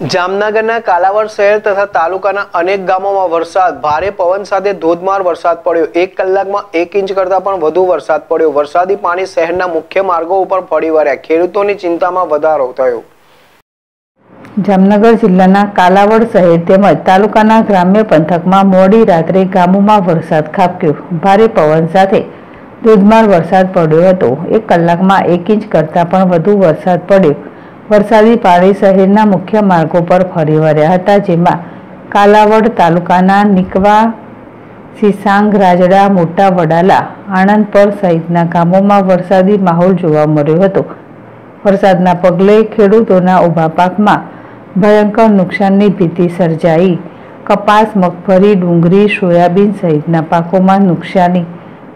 જામનગરના કાલાવડ શહેર તથા તાલુકાના અનેક ગામોમાં વરસાદ. ભારે પવન સાથે ધોધમાર વરસાદ પડ્યો. એક કલાકમાં એક ઇંચ કરતાં પણ વધુ વરસાદ પડ્યો. વરસાદી પાણી શહેરના મુખ્ય માર્ગો ઉપર ફરી વળ્યા. ખેડૂતોની ચિંતામાં વધારો થયો. જામનગર જિલ્લાના કાલાવડ શહેર તેમજ તાલુકાના ગ્રામ્ય પંથકમાં મોડી રાત્રે ગામોમાં વરસાદ ખાબક્યો. ભારે પવન સાથે ધોધમાર વરસાદ પડ્યો હતો. એક કલાકમાં એક ઇંચ કરતાં પણ વધુ વરસાદ પડ્યો. વરસાદી પાણી શહેરના મુખ્ય માર્ગો પર ફરી વળ્યા હતા, જેમાં કાલાવડ તાલુકાના નિકવા સિસાંગ રાજડા, મોટા વડાલા, આણંદપર સહિતના ગામોમાં વરસાદી માહોલ જોવા મળ્યો હતો. વરસાદના પગલે ખેડૂતોના ઊભા પાકમાં ભયંકર નુકસાનની ભીતિ સર્જાઈ. કપાસ, મગફળી, ડુંગળી, સોયાબીન સહિતના પાકોમાં નુકસાની.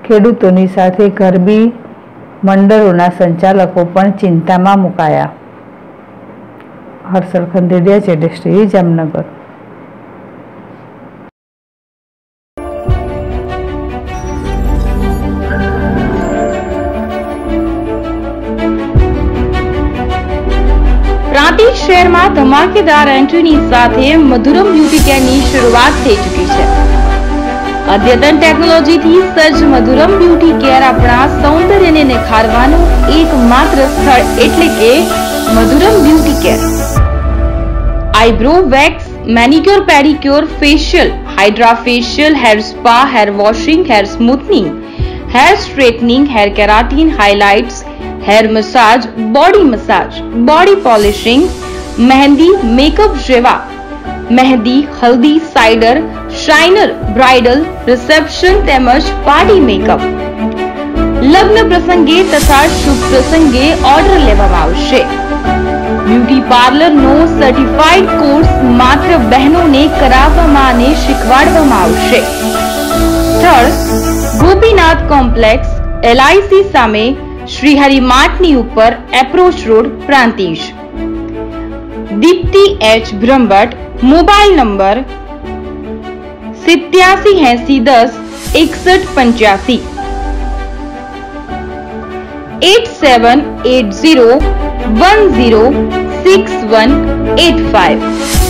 ખેડૂતોની સાથે ગરબી મંડળોના સંચાલકો પણ ચિંતામાં મુકાયા. હર્ષલ ખંડેરિયા જેડેશ્રી જામનગર પ્રાંતિજ શહેરમાં ધમાકેદાર એન્ટ્રીની સાથે મધુરમ બ્યુટી કેરની શરૂઆત થઈ ચૂકી છે. અદ્યતન ટેકનોલોજીથી સજ્જ મધુરમ બ્યુટી કેર આપણા સૌંદર્યને નિખારવાનું એકમાત્ર સ્થળ એટલે કે Madhuram beauty care eyebrow wax manicure pedicure facial hydra facial hair spa hair washing hair smoothening hair straightening hair keratin highlights hair massage body massage body polishing mehndi makeup જેવા મહેંદી હલ્દી cider shiner bridal reception તેમજ party makeup લગ્ન પ્રસંગે તથા શુભ પ્રસંગે order લેવામાં આવશે beauty પાર્લરનો certified course માત્ર બહેનોને કરાવવામાં અને શીખવાડવામાં આવશે. સ્થળ ગોપીનાથ કોમ્પ્લેક્સ એલઆઈસી સામે શ્રીહરિ માર્ટની ઉપર approach road Prantij. Dipti H Brahmbhatt, mobile number સિત્યાસી એસી દસ, એકસઠ પંચ્યાસી. Eight seven eight zero one zero six one eight five